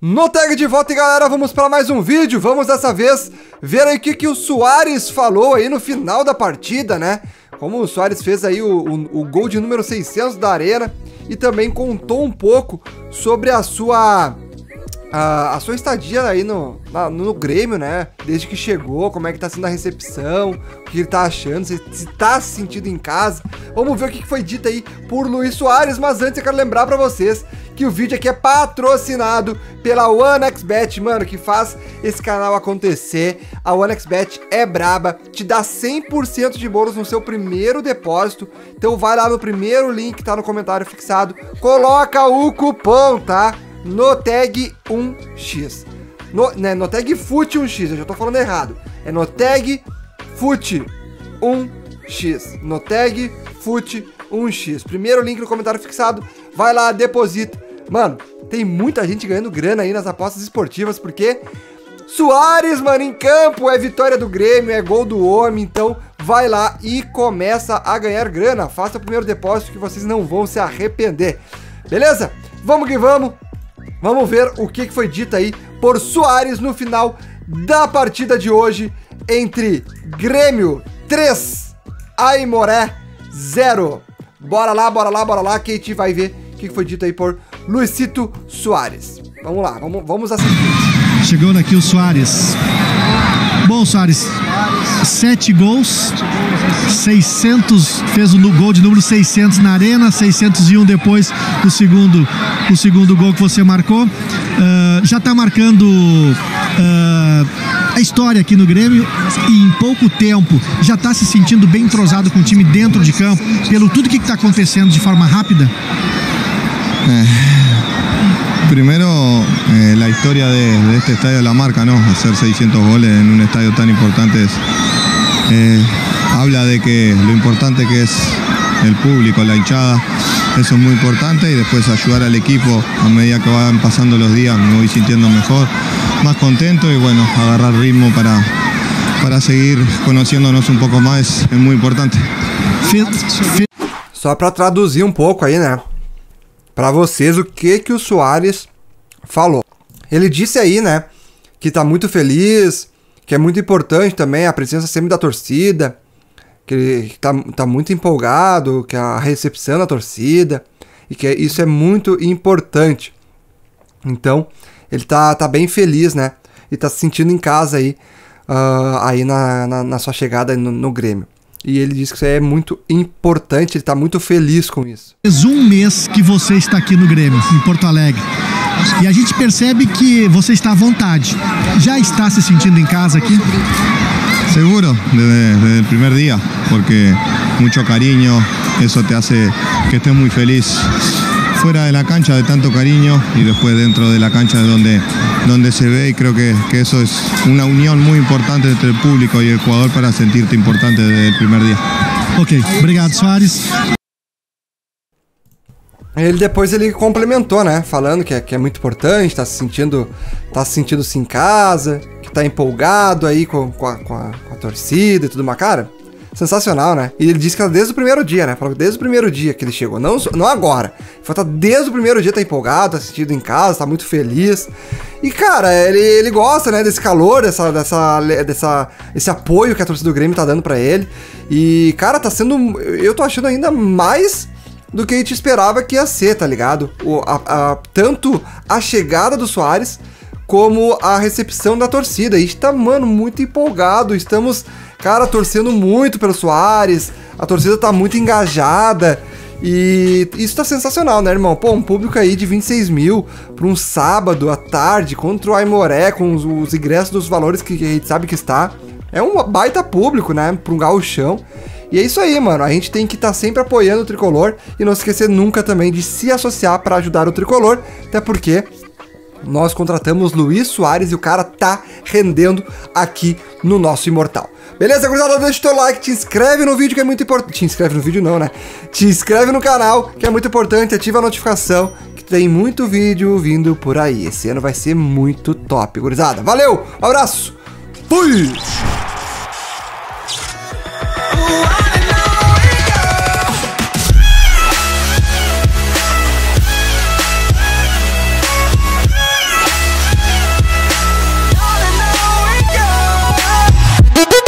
No tag de volta, galera, vamos para mais um vídeo. Vamos dessa vez ver aí o que, que o Soares falou aí no final da partida, né? Como o Soares fez aí o, o, o gol de número 600 da Arena e também contou um pouco sobre a sua a, a, sua estadia aí no, na, no Grêmio, né? Desde que chegou, como é que tá sendo a recepção, o que ele tá achando, se, se tá se sentindo em casa. Vamos ver o que foi dito aí por Luiz Soares, mas antes eu quero lembrar para vocês que o vídeo aqui é patrocinado pela OneXBet, mano, que faz esse canal acontecer. A OneXBet é braba, te dá 100% de bônus no seu primeiro depósito. Então vai lá no primeiro link que tá no comentário fixado, coloca o cupom, tá? no tag 1x. No, né, no tag FUT 1x, eu já tô falando errado. É no tag FUT 1x. No tag FUT 1x. Primeiro link no comentário fixado. Vai lá, deposita. Mano, tem muita gente ganhando grana aí nas apostas esportivas, porque Soares, mano, em campo, é vitória do Grêmio, é gol do homem, então vai lá e começa a ganhar grana. Faça o primeiro depósito que vocês não vão se arrepender. Beleza? Vamos que vamos. Vamos ver o que foi dito aí por Soares no final da partida de hoje entre Grêmio 3, Aimoré 0. Bora lá, bora lá, bora lá, que a gente vai ver o que foi dito aí por Luizito Soares. Vamos lá, vamos, vamos assistir. Chegando aqui o Soares. Bom, Soares, sete gols, 600, fez o gol de número 600 na arena, 601 depois o segundo, o segundo gol que você marcou. Uh, já está marcando uh, a história aqui no Grêmio e em pouco tempo já está se sentindo bem entrosado com o time dentro de campo, pelo tudo que está acontecendo de forma rápida? É. Primero, eh, la historia de, de, este estadio la marca, ¿no? Hacer 600 goles en un estadio tan importante es, eh, habla de que lo importante que es el público, la hinchada, eso es muy importante y después ayudar al equipo a medida que van pasando los días, me voy sintiendo mejor, más contento y bueno, agarrar ritmo para, para seguir conociéndonos un poco más es, es muy importante. Só para traduzir um pouco aí, né? Para vocês o que que o Soares falou. Ele disse aí, né, que tá muito feliz, que é muito importante também a presença sempre da torcida, que ele tá, tá muito empolgado, que a recepção da torcida, e que isso é muito importante. Então, ele tá, tá bem feliz, né? E tá se sentindo em casa aí, uh, aí na, na, na, sua chegada no, no Grêmio. E ele disse que isso é muito importante, ele está muito feliz com isso. Faz um mês que você está aqui no Grêmio, em Porto Alegre. E a gente percebe que você está à vontade. Já está se sentindo em casa aqui? Seguro, desde, desde el primer día, porque mucho cariño, eso te hace que estés muy feliz fuera de la cancha de tanto cariño y después dentro de la cancha de donde, donde se ve y creo que, que eso es una unión muy importante entre el público y el jugador para sentirte importante desde el primer día. Ok, obrigado Soares. Ele depois ele complementou, né? Falando que é, que é muito importante, tá se sentindo, tá se sentindo -se em casa, que tá empolgado aí com, com, a, com, a, com a torcida e tudo mais. Cara, sensacional, né? E ele disse que tá desde o primeiro dia, né? Falou desde o primeiro dia que ele chegou, não, não agora. Falou tá desde o primeiro dia, tá empolgado, tá sentindo em casa, tá muito feliz. E, cara, ele, ele gosta, né, desse calor, dessa, dessa, dessa, esse apoio que a torcida do Grêmio tá dando para ele. E, cara, tá sendo. Eu tô achando ainda mais do que a gente esperava que ia ser, tá ligado? O, a, a, tanto a chegada do Soares como a recepção da torcida. A gente tá, mano, muito empolgado. Estamos Cara, torcendo muito pelo Soares, a torcida tá muito engajada. E isso tá sensacional, né, irmão? Pô, um público aí de 26 mil pra um sábado à tarde contra o Aimoré, com os, os ingressos dos valores que a gente sabe que está. É um baita público, né? Pra um gauchão. E é isso aí, mano. A gente tem que estar tá sempre apoiando o tricolor e não esquecer nunca também de se associar para ajudar o tricolor, até porque nós contratamos Luiz Soares e o cara tá rendendo aqui no nosso Imortal. Beleza, gurizada? Deixa o teu like, te inscreve no vídeo que é muito importante. Te inscreve no vídeo não, né? Te inscreve no canal que é muito importante, ativa a notificação que tem muito vídeo vindo por aí. Esse ano vai ser muito top, gurizada. Valeu, um abraço, fui!